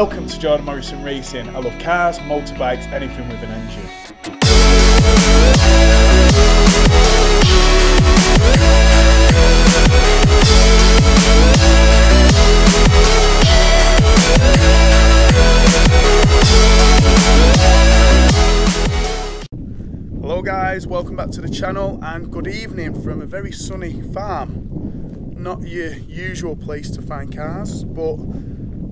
Jordan Morrison Racing. I love cars, motorbikes, anything with an engine. Hello guys, welcome back to the channel and good evening from a very sunny farm. Not your usual place to find cars, but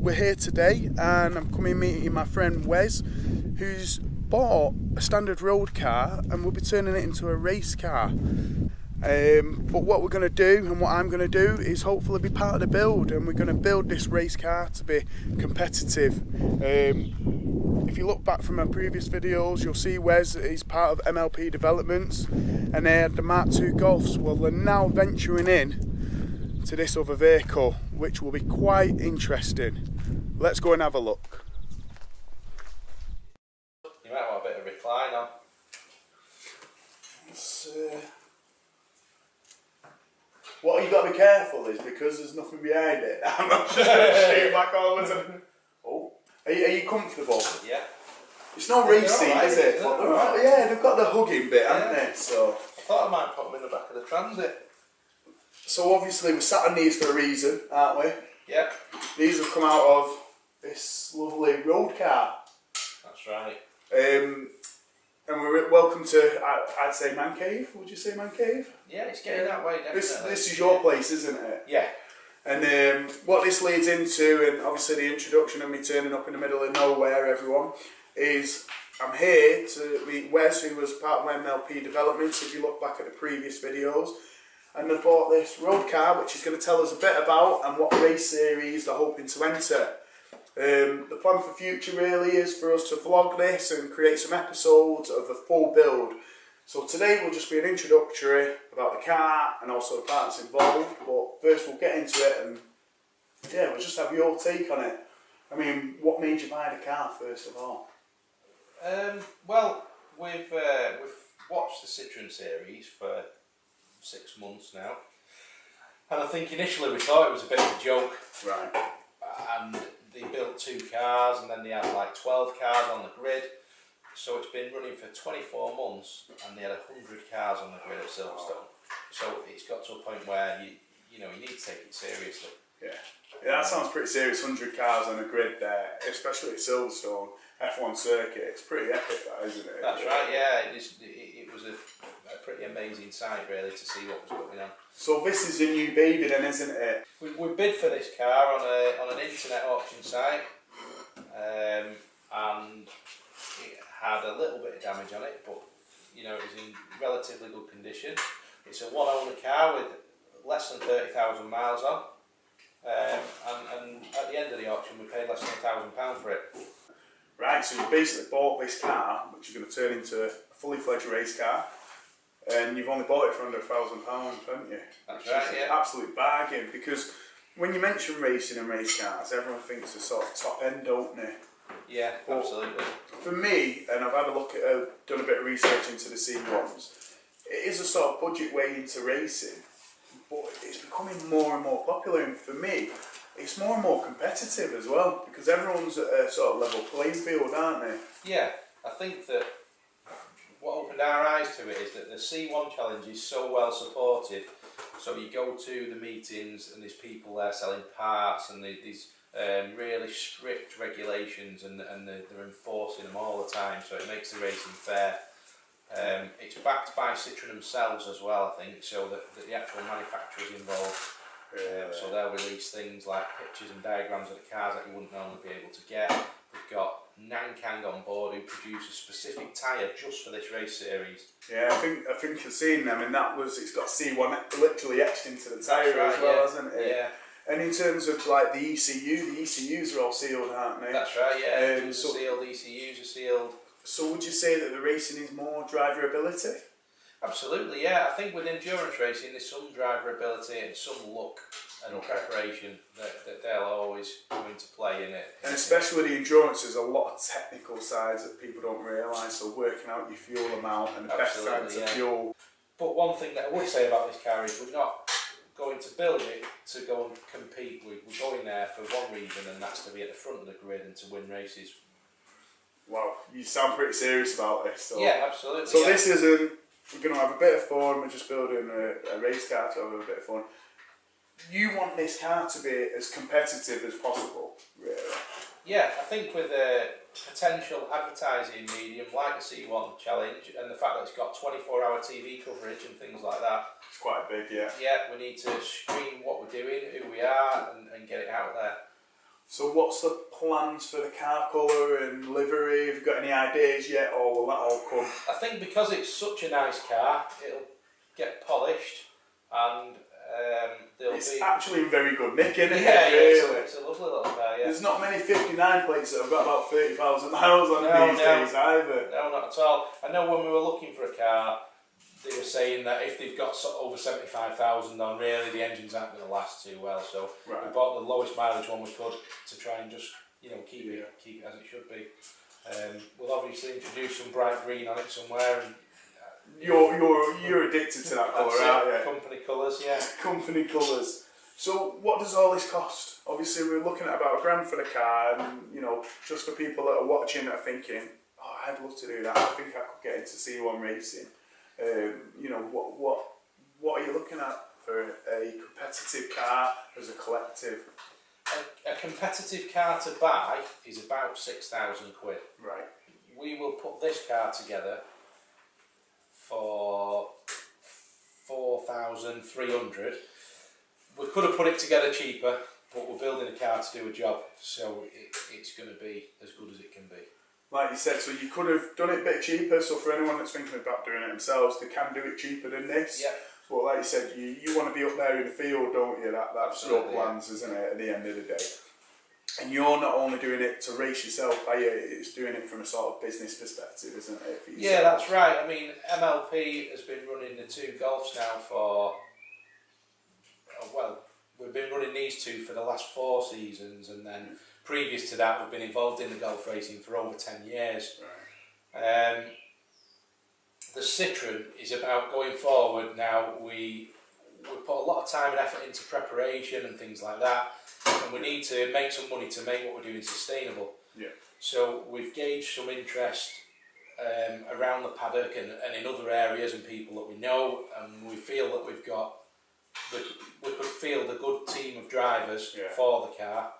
we're here today and I'm coming meeting my friend Wes who's bought a standard road car and we'll be turning it into a race car. Um, but what we're going to do and what I'm going to do is hopefully be part of the build and we're going to build this race car to be competitive. Um, if you look back from my previous videos, you'll see Wes is part of MLP Developments and they had the Mark II Golfs. Well, they're now venturing in to this other vehicle, which will be quite interesting. Let's go and have a look. You might want a bit of recline on. uh, What you got to be careful is because there's nothing behind it. I'm not just going to shoot back all the time. Oh, are you, are you comfortable? Yeah. It's not They're racing, alright, is it? they're But they're alright. all- yeah, they've got the hugging bit, haven't they? So, I thought I might put them in the back of the transit. So obviously we're sat on these for a reason, aren't we? Yeah, These have come out of this lovely road car. that's right. Um, and we're welcome to, I, I'd say Man Cave. Would you say Man Cave? Yeah, it's getting that way, definitely. This, this is your place, isn't it? Yeah, And um, what this leads into, and obviously the introduction of me turning up in the middle of nowhere, everyone, is I'm here to meet Wes, who was part of MLP Developments, if you look back at the previous videos. And they bought this road car, which is going to tell us a bit about and what race series they're hoping to enter. Um, the plan for future really is for us to vlog this and create some episodes of a full build. So today will just be an introductory about the car and also the parts involved. But first we'll get into it and yeah, we'll just have your take on it. I mean, what made you buy the car first of all? Um, well, we've uh, we've watched the Citroen series for six months now, and I think initially we thought it was a bit of a joke, Right. and they built two cars, and then they had like twelve cars on the grid. So it's been running for 24 months, and they had 100 cars on the grid at Silverstone. So it's got to a point where you you know you need to take it seriously. Yeah. Yeah, that sounds pretty serious. 100 cars on a grid there, especially at Silverstone F1 circuit. It's pretty epic, that, isn't it? That's right, yeah. It, is, it, it was a pretty amazing sight, really, to see what was going on. So this is a new baby then, isn't it? We, we bid for this car on a on an internet auction site, um, and it had a little bit of damage on it, but you know it was in relatively good condition. It's a one owner car with less than thirty thousand miles on, um, and, and at the end of the auction we paid less than a thousand pound for it. Right, so you basically bought this car, which you're going to turn into a fully fledged race car, and you've only bought it for under a thousand pounds, haven't you? That's Which right, yeah. Absolute bargain because when you mention racing and race cars, everyone thinks the sort of top end, don't they? Yeah, Well- absolutely. For me, and I've had a look at, uh, done a bit of research into the C1s, it is a sort of budget way into racing, but it's becoming more and more popular. And for me, it's more and more competitive as well because everyone's at a sort of level playing field, aren't they? Yeah, I think that what opened our eyes to it is that the C1 challenge is so well supported. So you go to the meetings and there's people there selling parts and these um, really strict regulations and, and they're, they're enforcing them all the time. So it makes the racing fair. Um, it's backed by Citroen themselves as well, I think, so that, that the actual manufacturer's involved. Um, so they'll release things like pictures and diagrams of the cars that you wouldn't normally be able to get. We've got Nankang on board who produce a specific tyre just for this race series. Yeah, I think I think you've seen them, and that was it's got C1 literally etched into the tyre as well, yeah. hasn't it? Yeah, And in terms of like the ECU, the ECUs are all sealed, aren't they? that's right, yeah. Um, so- sealed, ECUs are sealed. So would you say that the racing is more driver ability? Absolutely, yeah. I think with endurance racing, there's some driver ability and some luck and Okay. preparation that, that they'll always come into play in it. And especially with the endurance, there's a lot of technical sides that people don't realise. So working out your fuel amount and the best time Absolutely, to yeah. fuel. But one thing that I would say about this car is we're not going to build it to go and compete. We, we're going there for one reason, and that's to be at the front of the grid and to win races. Wow, you sound pretty serious about this. So. Yeah, absolutely. So yeah. this isn't. We're going to have a bit of fun. We're just building a, a race car to have a bit of fun. You want this car to be as competitive as possible, really. Yeah, I think with a potential advertising medium like a C1 challenge and the fact that it's got 24 hour TV coverage and things like that, It's quite big, yeah. yeah, we need to screen what we're doing, who we are, and, and get it out there. So what's the plans for the car colour and livery? Have you got any ideas yet, or will that all come? I think because it's such a nice car, it'll get polished and um, It's be. actually very good nick, isn't yeah, it? yeah, it's, really? a, it's a lovely little car, yeah. There's not many 59 plates that have got about 30,000 miles on No, these no. days either. No, not at all. I know when we were looking for a car, they were saying that if they've got so- over 75,000 on, really the engines aren't going to last too well. So we bought the lowest mileage one we could to try and just, you know, keep Yeah. it keep it as it should be. Um, we'll obviously introduce some bright green on it somewhere. And, You're, you're, you're addicted to that colour, aren't you? Company colours, yeah. company colours. So what does all this cost? Obviously we're looking at about a grand for the car and you know, just for people that are watching that are thinking, oh I'd love to do that, I think I could get into C1 racing. Um, you know, what what what are you looking at for a competitive car as a collective? A, a competitive car to buy is about 6,000 quid. Right. we will put this car together for 4,300. We could have put it together cheaper, but we're building a car to do a job, so it, it's going to be as good as it can be. Like you said, so you could have done it a bit cheaper, so for anyone that's thinking about doing it themselves, they can do it cheaper than this. Yeah, But like you said, you, you want to be up there in the field, don't you? That that's your Absolutely, yeah. plans, isn't it? At the end of the day, and you're not only doing it to race yourself, are you? It's doing it from a sort of business perspective, isn't it? yeah, that's right. I mean, MLP has been running the two golfs now for, well, we've been running these two for the last four seasons, and then previous to that, we've been involved in the golf racing for over 10 years. Right. Um, the Citroen is about going forward now. We we put a lot of time and effort into preparation and things like that, and we need to make some money to make what we're doing sustainable. Yeah. So we've gauged some interest um, around the paddock and, and in other areas and people that we know, and we feel that we've got we, we could field a good team of drivers Yeah. for the car.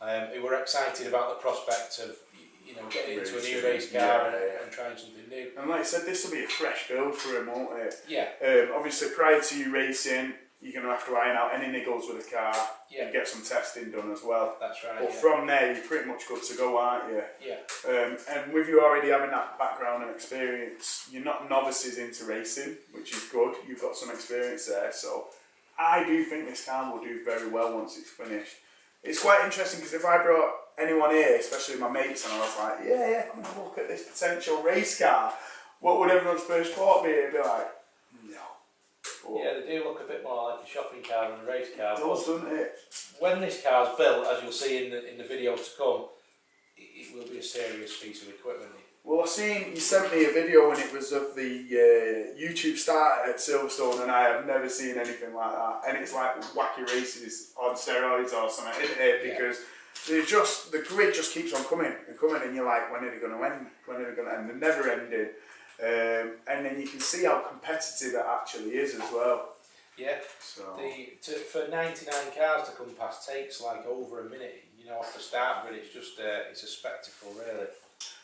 Um, who were excited about the prospect of you know getting into a new race car yeah, and, yeah. and trying something new. And like I said, this will be a fresh build for him, won't it? Yeah, Um, obviously, prior to you racing, you're going to have to iron out any niggles with the car yeah, and get some testing done as well. that's right. But yeah. from there, you're pretty much good to go, aren't you? yeah, Um, and with you already having that background and experience, you're not novices into racing, which is good. You've got some experience there, so I do think this car will do very well once it's finished. It's quite interesting because if I brought anyone here, especially my mates, and I was like, "Yeah, yeah, and have a look at this potential race car," what would everyone's first thought be? It'd be like, "No." But yeah, they do look a bit more like a shopping car than a race car. it does, doesn't it? When this car's built, as you'll see in the in the video to come, it, it will be a serious piece of equipment. Well, I seen you sent me a video when it was of the uh, YouTube start at Silverstone, and I have never seen anything like that. And it's like wacky races on steroids or something, isn't it? Yeah. They just the grid just keeps on coming and coming, and you're like, when are they going to end? When are they going to end? They're never ending. Um, and then you can see how competitive it actually is as well. Yeah, So the to, for 99 cars to come past takes like over a minute. You know, off the start grid, it's just uh, it's a spectacle, really.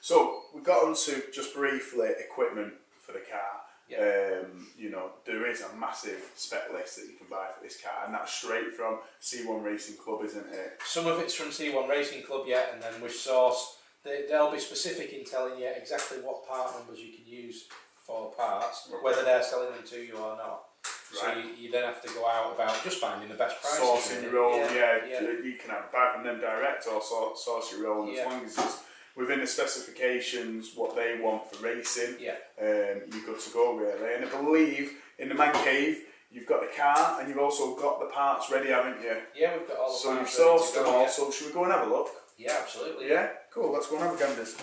So we got onto just briefly equipment for the car. Um, you know, there is a massive spec list that you can buy for this car, and that's straight from C1 Racing Club, isn't it? Some of it's from C1 Racing Club yet, and then we source. They, they'll be specific in telling you exactly what part numbers you can use for parts, Okay. whether they're selling them to you or not. Right. So you, you then have to go out about just finding the best prices. Sourcing your own, yeah, yeah. you can have buy from them direct or sor- source your own Yeah. as long as it's within the specifications what they want for racing. Yeah, Um, you're good to go really. And I believe in the man cave you've got the car and you've also got the parts ready, haven't you? yeah, we've got all the So you've parts ready to sourced them all. yeah. So should we go and have a look? Yeah, absolutely. Yeah, cool. Let's go and have a ganders.